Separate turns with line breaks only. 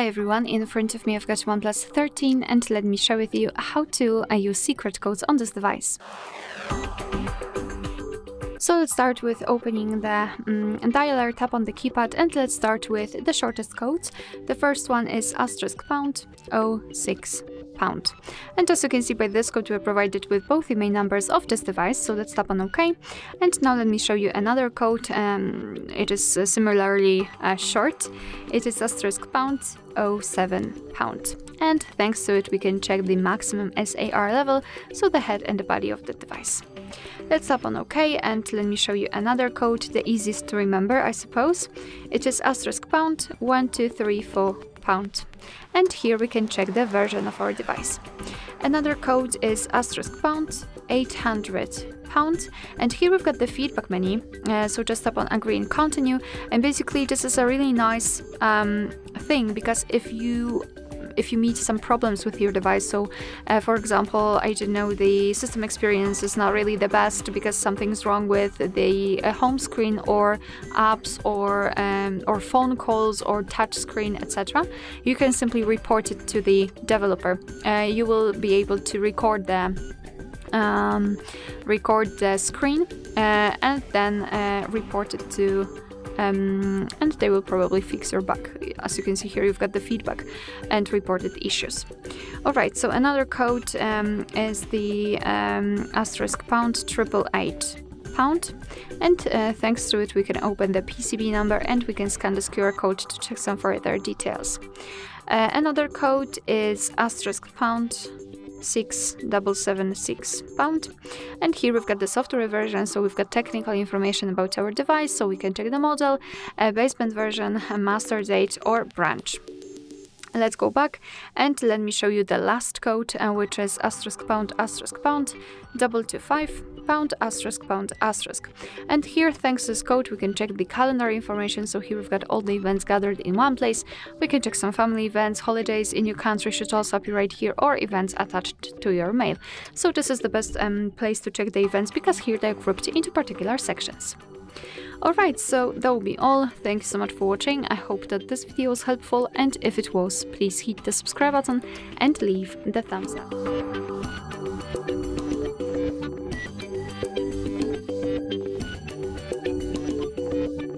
Hi everyone, in front of me I've got OnePlus 13 and let me share with you how to uh, use secret codes on this device. So let's start with opening the um, dialer, tap on the keypad and let's start with the shortest code. The first one is asterisk pound 06 pound. And as you can see by this code we are provided with both the main numbers of this device, so let's tap on OK. And now let me show you another code, um, it is uh, similarly uh, short. It is asterisk pound 07 pound. And thanks to it we can check the maximum SAR level, so the head and the body of the device. Let's tap on OK and let me show you another code, the easiest to remember I suppose. It is asterisk pound 1234 pound. And here we can check the version of our device. Another code is asterisk pound 800 and here we've got the feedback menu uh, so just tap on agree and continue and basically this is a really nice um, thing because if you if you meet some problems with your device. So, uh, for example, I don't know the system experience is not really the best because something's wrong with the uh, home screen or apps or um, or phone calls or touch screen, etc. You can simply report it to the developer. Uh, you will be able to record the um, record the screen uh, and then uh, report it to um, and they will probably fix your bug. As you can see here, you've got the feedback and reported issues. Alright, so another code um, is the um, asterisk pound triple eight pound and uh, thanks to it we can open the PCB number and we can scan this QR code to check some further details. Uh, another code is asterisk pound 6776 pound. And here we've got the software version so we've got technical information about our device so we can check the model a baseband version a master date or branch. Let's go back and let me show you the last code, uh, which is asterisk pound asterisk pound double two five pound asterisk pound asterisk. And here, thanks to this code, we can check the calendar information. So here we've got all the events gathered in one place. We can check some family events, holidays in your country should also appear right here, or events attached to your mail. So this is the best um, place to check the events because here they're grouped into particular sections. Alright, so that will be all. Thank you so much for watching. I hope that this video was helpful and if it was, please hit the subscribe button and leave the thumbs up.